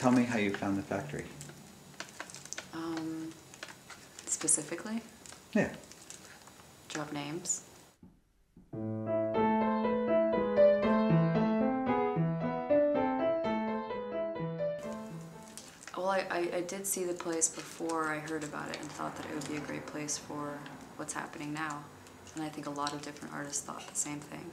tell me how you found the factory. Um, specifically, Yeah. job names. Well, I, I, I did see the place before I heard about it and thought that it would be a great place for what's happening now. And I think a lot of different artists thought the same thing.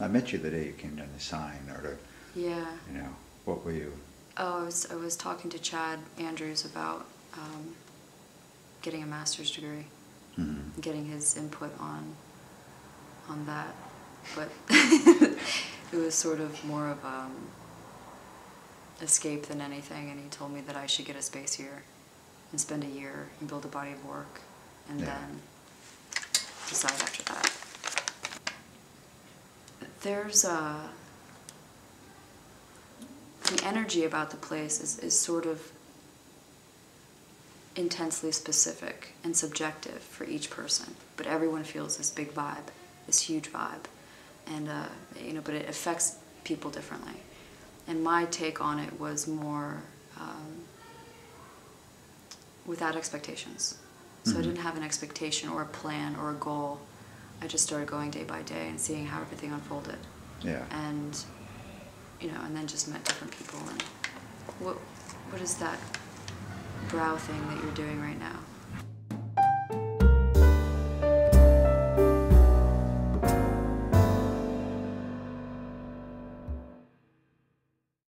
I met you the day you came down to sign, or to, Yeah. you know, what were you? Oh, I was, I was talking to Chad Andrews about um, getting a master's degree, Mhm. getting his input on on that, but it was sort of more of um, escape than anything. And he told me that I should get a space here and spend a year and build a body of work, and Yeah. then decide after that. There's a the energy about the place is, is sort of intensely specific and subjective for each person, but everyone feels this big vibe, this huge vibe, and uh, you know, but it affects people differently. And my take on it was more um, without expectations. So I Mhm. didn't have an expectation or a plan or a goal. I just started going day by day and seeing how everything unfolded Yeah. and you know, and then just met different people. And what what is that brow thing that you're doing right now?